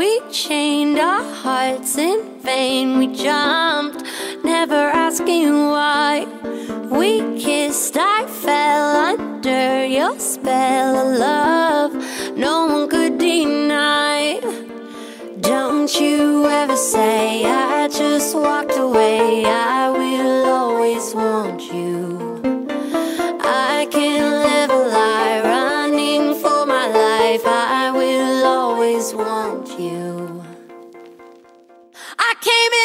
we chained our hearts in vain. We jumped, never asking why. We kissed, I fell under your spell of love. No one could deny. Don't you ever say I just walked away. I will always want you. I can live a lie running for my life. I will just want you. I came in.